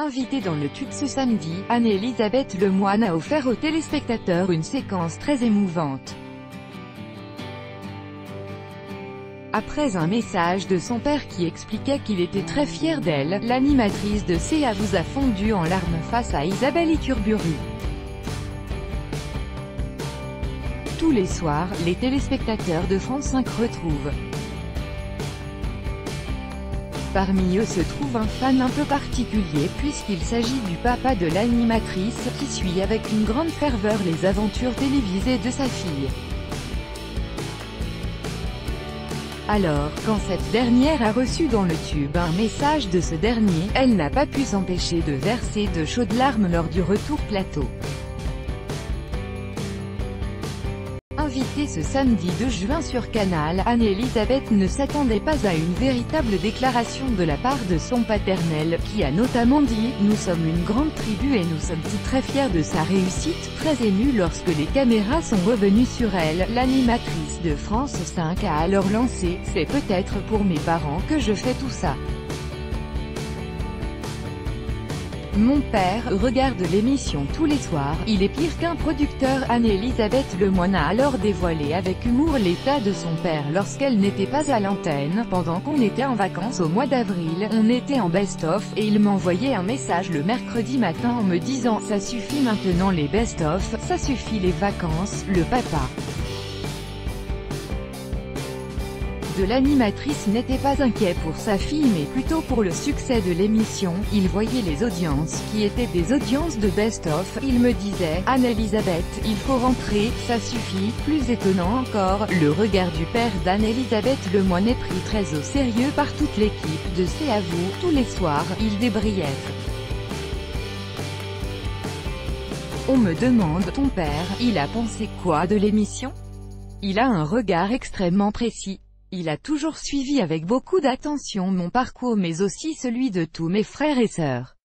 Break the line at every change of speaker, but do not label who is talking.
Invitée dans le tube ce samedi, Anne-Elisabeth Lemoine a offert aux téléspectateurs une séquence très émouvante. Après un message de son père qui expliquait qu'il était très fier d'elle, l'animatrice de CA vous a fondu en larmes face à Isabelle Iturburu. Tous les soirs, les téléspectateurs de France 5 retrouvent. Parmi eux se trouve un fan un peu particulier puisqu'il s'agit du papa de l'animatrice, qui suit avec une grande ferveur les aventures télévisées de sa fille. Alors, quand cette dernière a reçu dans le tube un message de ce dernier, elle n'a pas pu s'empêcher de verser de chaudes larmes lors du retour plateau. Invitée ce samedi 2 juin sur Canal, Anne-Elisabeth ne s'attendait pas à une véritable déclaration de la part de son paternel, qui a notamment dit « Nous sommes une grande tribu et nous sommes très fiers de sa réussite », très émue lorsque les caméras sont revenues sur elle, l'animatrice de France 5 a alors lancé « C'est peut-être pour mes parents que je fais tout ça ». Mon père regarde l'émission tous les soirs, il est pire qu'un producteur. Anne-Elisabeth Lemoine a alors dévoilé avec humour l'état de son père lorsqu'elle n'était pas à l'antenne, pendant qu'on était en vacances au mois d'avril, on était en best-of, et il m'envoyait un message le mercredi matin en me disant « Ça suffit maintenant les best-of, ça suffit les vacances, le papa ». De l'animatrice n'était pas inquiet pour sa fille mais plutôt pour le succès de l'émission, il voyait les audiences, qui étaient des audiences de best-of, il me disait, Anne-Elisabeth, il faut rentrer, ça suffit, plus étonnant encore, le regard du père d'Anne-Elisabeth Lemoine est pris très au sérieux par toute l'équipe de C'est à vous, tous les soirs, il débrief. On me demande, ton père, il a pensé quoi de l'émission? Il a un regard extrêmement précis. Il a toujours suivi avec beaucoup d'attention mon parcours mais aussi celui de tous mes frères et sœurs.